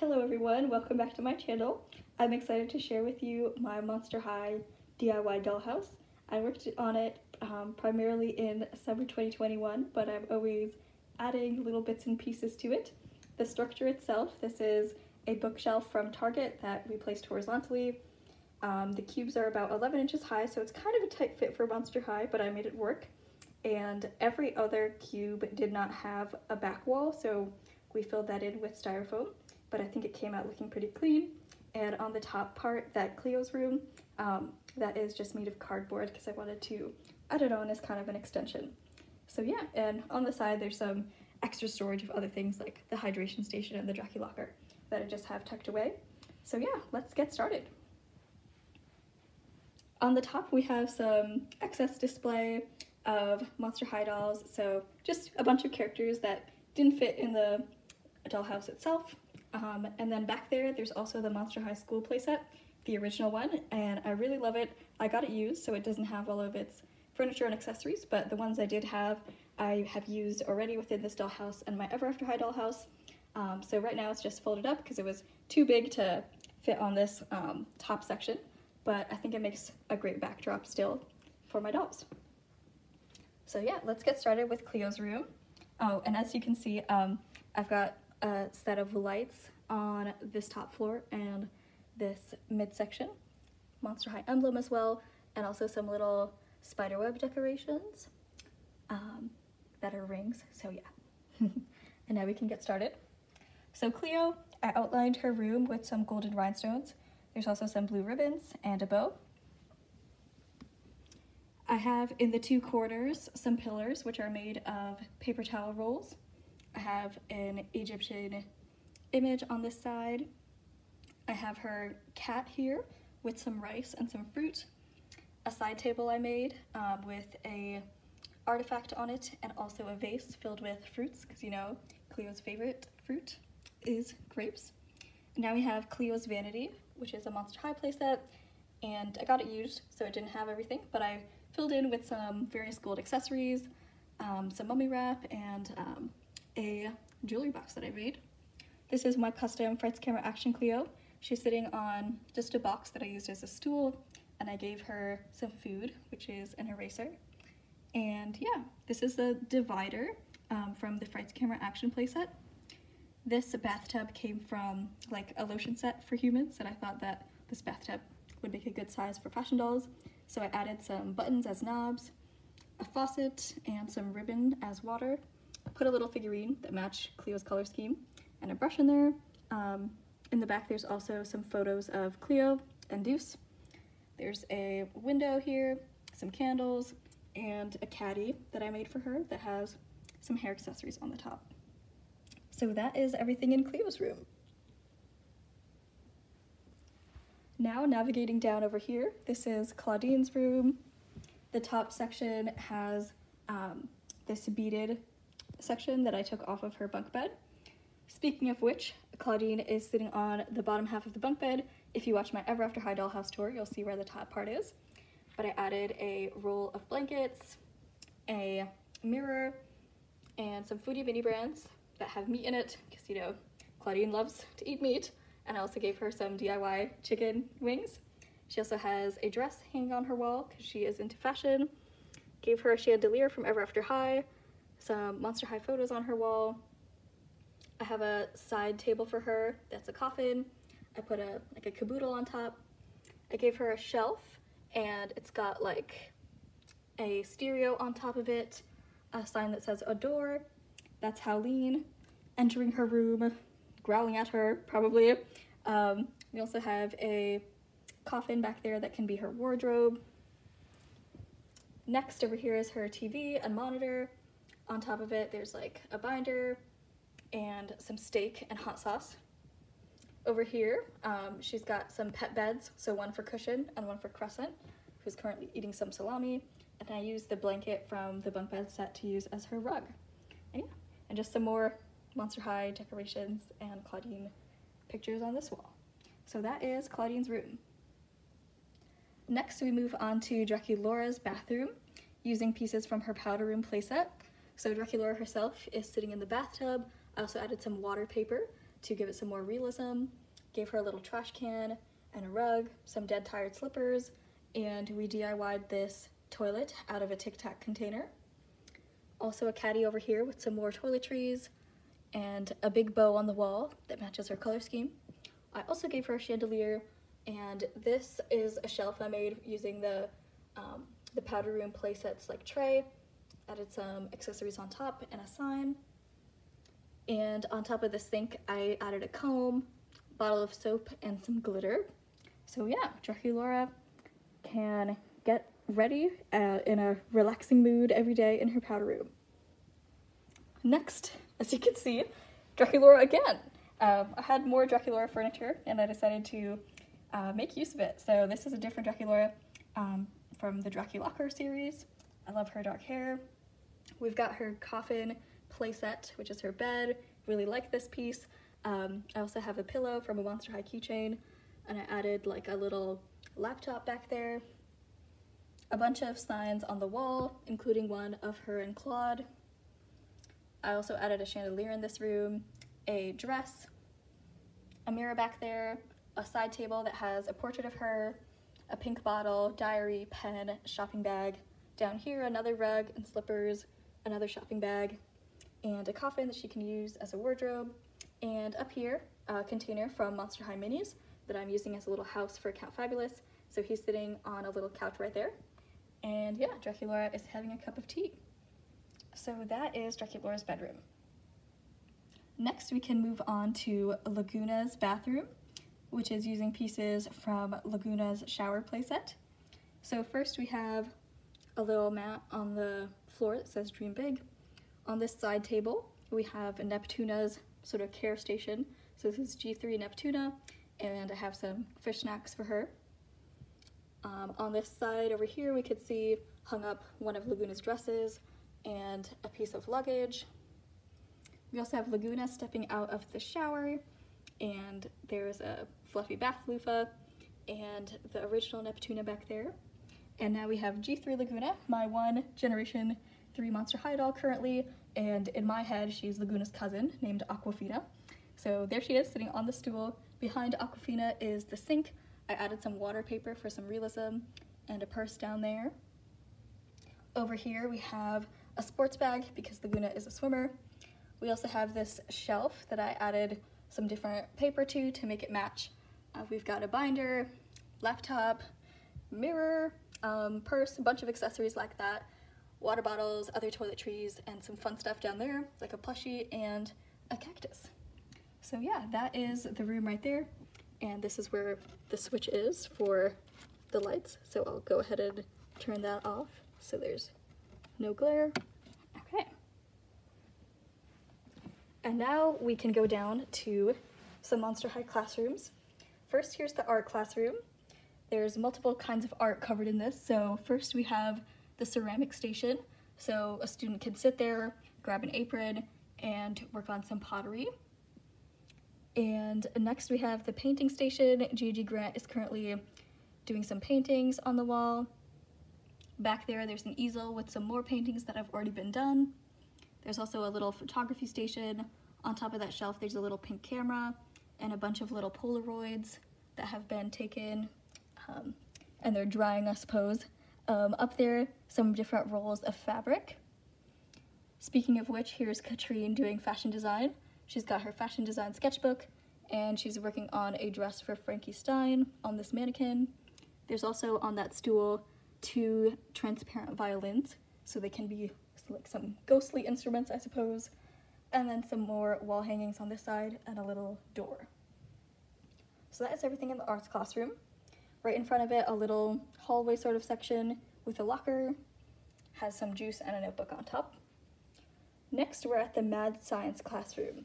Hello everyone, welcome back to my channel. I'm excited to share with you my Monster High DIY dollhouse. I worked on it um, primarily in summer 2021, but I'm always adding little bits and pieces to it. The structure itself, this is a bookshelf from Target that we placed horizontally. Um, the cubes are about 11 inches high, so it's kind of a tight fit for Monster High, but I made it work. And every other cube did not have a back wall, so we filled that in with styrofoam, but I think it came out looking pretty clean. And on the top part, that Cleo's room, um, that is just made of cardboard because I wanted to add it on as kind of an extension. So yeah, and on the side there's some extra storage of other things like the hydration station and the Jackie locker that I just have tucked away. So yeah, let's get started. On the top we have some excess display of Monster High dolls, so just a bunch of characters that didn't fit in the dollhouse itself. Um, and then back there, there's also the Monster High School playset, the original one, and I really love it. I got it used, so it doesn't have all of its furniture and accessories, but the ones I did have, I have used already within this dollhouse and my Ever After High dollhouse. Um, so right now it's just folded up because it was too big to fit on this um, top section, but I think it makes a great backdrop still for my dolls. So yeah, let's get started with Cleo's room. Oh, and as you can see, um, I've got a set of lights on this top floor and this midsection. Monster High emblem as well, and also some little spiderweb decorations um, that are rings, so yeah. and now we can get started. So Cleo, I outlined her room with some golden rhinestones. There's also some blue ribbons and a bow. I have in the two corners some pillars which are made of paper towel rolls. I have an Egyptian image on this side. I have her cat here with some rice and some fruit. A side table I made um, with a artifact on it and also a vase filled with fruits because you know Cleo's favorite fruit is grapes. now we have Cleo's Vanity which is a Monster High playset and I got it used so it didn't have everything but I filled in with some various gold accessories, um, some mummy wrap, and um, a jewelry box that I made. This is my custom Frights Camera Action Cleo. She's sitting on just a box that I used as a stool, and I gave her some food, which is an eraser. And yeah, this is the divider um, from the Frights Camera Action playset. This bathtub came from like a lotion set for humans, and I thought that this bathtub would make a good size for fashion dolls. So I added some buttons as knobs, a faucet, and some ribbon as water. Put a little figurine that match Cleo's color scheme and a brush in there. Um, in the back there's also some photos of Cleo and Deuce. There's a window here, some candles, and a caddy that I made for her that has some hair accessories on the top. So that is everything in Cleo's room. Now navigating down over here, this is Clawdeen's room. The top section has um, this beaded section that I took off of her bunk bed. Speaking of which, Clawdeen is sitting on the bottom half of the bunk bed. If you watch my Ever After High Dollhouse tour, you'll see where the top part is. But I added a roll of blankets, a mirror, and some Foodie mini brands that have meat in it, because you know, Clawdeen loves to eat meat and I also gave her some DIY chicken wings. She also has a dress hanging on her wall because she is into fashion. Gave her a chandelier from Ever After High, some Monster High photos on her wall. I have a side table for her that's a coffin. I put a like a caboodle on top. I gave her a shelf and it's got like a stereo on top of it, a sign that says adore. That's Howleen entering her room growling at her, probably. Um, we also have a coffin back there that can be her wardrobe. Next over here is her TV and monitor. On top of it, there's like a binder and some steak and hot sauce. Over here, um, she's got some pet beds, so one for Cushion and one for Crescent, who's currently eating some salami. And I used the blanket from the bunk bed set to use as her rug. And yeah, and just some more Monster High decorations and Clawdeen pictures on this wall. So that is Clawdeen's room. Next, we move on to Draculaura's bathroom using pieces from her powder room playset. So Draculaura herself is sitting in the bathtub. I also added some water paper to give it some more realism. Gave her a little trash can and a rug, some dead tired slippers, and we DIY'd this toilet out of a Tic Tac container. Also a caddy over here with some more toiletries and a big bow on the wall that matches her color scheme. I also gave her a chandelier and this is a shelf I made using the, um, the powder room playsets like tray. Added some accessories on top and a sign. And on top of the sink, I added a comb, bottle of soap, and some glitter. So yeah, Draculaura can get ready uh, in a relaxing mood every day in her powder room. Next, as you can see, Draculaura again. Um, I had more Draculaura furniture and I decided to uh, make use of it. So this is a different Draculaura um, from the Draculocker series. I love her dark hair. We've got her coffin playset, which is her bed. Really like this piece. Um, I also have a pillow from a Monster High keychain and I added like a little laptop back there. A bunch of signs on the wall, including one of her and Clawd. I also added a chandelier in this room, a dress, a mirror back there, a side table that has a portrait of her, a pink bottle, diary, pen, shopping bag. Down here, another rug and slippers, another shopping bag, and a coffin that she can use as a wardrobe. And up here, a container from Monster High Minis that I'm using as a little house for Count Fabulous. So he's sitting on a little couch right there. And yeah, Draculaura is having a cup of tea. So that is Draculaura's bedroom. Next, we can move on to Lagoona's bathroom, which is using pieces from Lagoona's shower playset. So first we have a little mat on the floor that says Dream Big. On this side table, we have Neptuna's sort of care station. So this is G3 Neptuna, and I have some fish snacks for her. Um, on this side over here, we could see hung up one of Lagoona's dresses and a piece of luggage. We also have Lagoona stepping out of the shower, and there's a fluffy bath loofah and the original Neptuna back there. And now we have G3 Lagoona, my one Generation 3 Monster High doll currently, and in my head, she's Lagoona's cousin named Aquafina. So there she is, sitting on the stool. Behind Aquafina is the sink. I added some water paper for some realism and a purse down there. Over here we have a sports bag because Lagoona is a swimmer. We also have this shelf that I added some different paper to to make it match. Uh, we've got a binder, laptop, mirror, um, purse, a bunch of accessories like that, water bottles, other toiletries, and some fun stuff down there, like a plushie and a cactus. So yeah, that is the room right there. And this is where the switch is for the lights. So I'll go ahead and turn that off. So there's no glare. Okay. And now we can go down to some Monster High classrooms. First, here's the art classroom. There's multiple kinds of art covered in this. So first we have the ceramic station. So a student can sit there, grab an apron, and work on some pottery. And next we have the painting station. Gigi Grant is currently doing some paintings on the wall. Back there, there's an easel with some more paintings that have already been done. There's also a little photography station. On top of that shelf, there's a little pink camera and a bunch of little Polaroids that have been taken um, and they're drying, I suppose. Um, up there, some different rolls of fabric. Speaking of which, here's Catrine doing fashion design. She's got her fashion design sketchbook and she's working on a dress for Frankie Stein on this mannequin. There's also on that stool two transparent violins, so they can be like some ghostly instruments, I suppose. And then some more wall hangings on this side and a little door. So that is everything in the arts classroom. Right in front of it, a little hallway sort of section with a locker, has some juice and a notebook on top. Next, we're at the mad science classroom.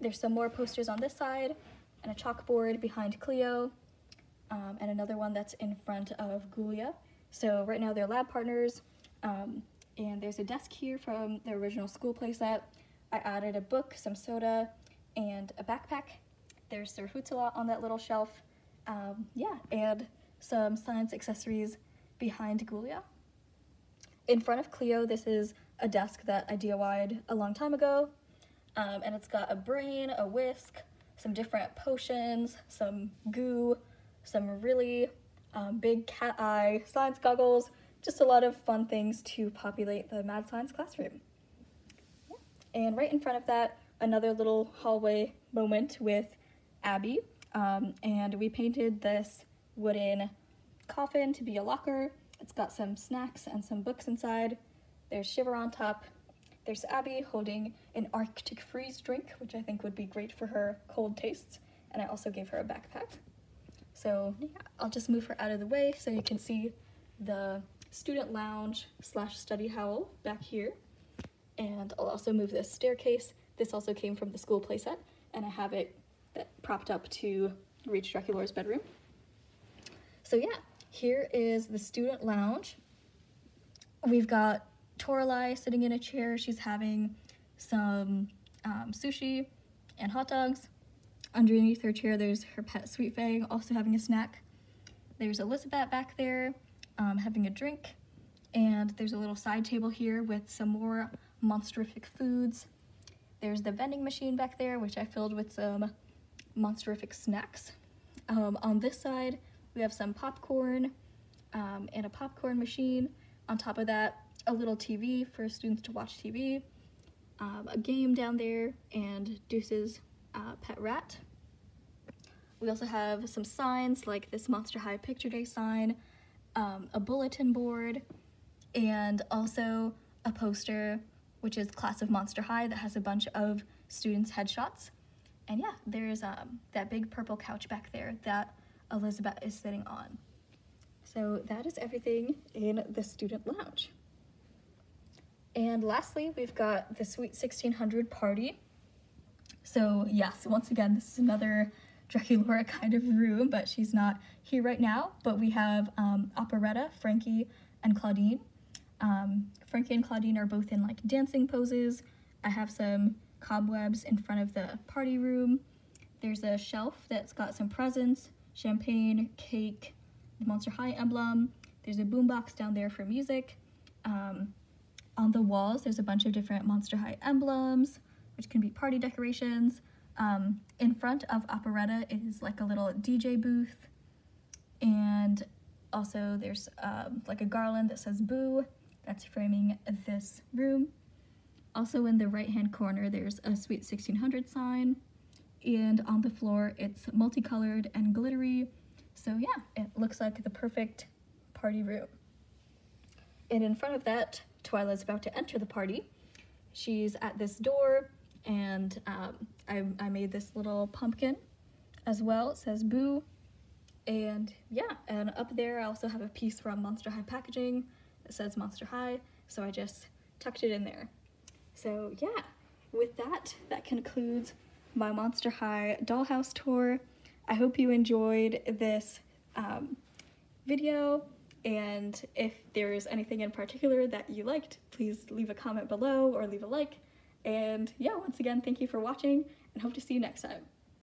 There's some more posters on this side and a chalkboard behind Cleo um, and another one that's in front of Ghoulia. So right now they're lab partners um, and there's a desk here from the original school playset. I added a book, some soda, and a backpack. There's Sir Hootala on that little shelf um, yeah, and some science accessories behind Ghoulia. In front of Cleo, this is a desk that I DIY'd a long time ago. Um, and it's got a brain, a whisk, some different potions, some goo, some really um, big cat eye science goggles, just a lot of fun things to populate the mad science classroom. And right in front of that, another little hallway moment with Abbey. Um, and we painted this wooden coffin to be a locker. It's got some snacks and some books inside. There's Shiver on top. There's Abbey holding an Arctic Freeze drink, which I think would be great for her cold tastes. And I also gave her a backpack. So yeah, I'll just move her out of the way so you can see the student lounge slash study howl back here. And I'll also move this staircase. This also came from the school playset, and I have it that propped up to reach Draculaura's bedroom. So yeah, here is the student lounge. We've got Toralei sitting in a chair. She's having some um, sushi and hot dogs. Underneath her chair, there's her pet Sweet Fang also having a snack. There's Elizabeth back there um, having a drink. And there's a little side table here with some more Monsterific foods. There's the vending machine back there, which I filled with some Monsterific snacks. Um, on this side, we have some popcorn um, and a popcorn machine. On top of that, a little TV for students to watch TV, um, a game down there, and Deuce's uh, pet rat. We also have some signs like this Monster High Picture Day sign, um, a bulletin board, and also a poster which is Class of Monster High that has a bunch of students' headshots. And yeah, there's um, that big purple couch back there that Elizabeth is sitting on. So that is everything in the student lounge. And lastly, we've got the Sweet 1600 party. So yes, once again, this is another Draculaura kind of room, but she's not here right now. But we have um, Operetta, Frankie, and Clawdeen. Um, Frankie and Clawdeen are both in like dancing poses. I have some cobwebs in front of the party room. There's a shelf that's got some presents, champagne, cake, the Monster High emblem. There's a boombox down there for music. Um, on the walls, there's a bunch of different Monster High emblems, which can be party decorations. Um, in front of Operetta is like a little DJ booth, and also there's um, like a garland that says boo that's framing this room. Also in the right hand corner there's a Sweet 1600 sign, and on the floor it's multicolored and glittery, so yeah, it looks like the perfect party room. And in front of that, Twyla's about to enter the party. She's at this door and um, I, I made this little pumpkin as well. It says boo. And yeah, and up there I also have a piece from Monster High Packaging that says Monster High, so I just tucked it in there. So yeah, with that, that concludes my Monster High dollhouse tour. I hope you enjoyed this um, video, and if there's anything in particular that you liked, please leave a comment below or leave a like. And yeah, once again, thank you for watching and hope to see you next time.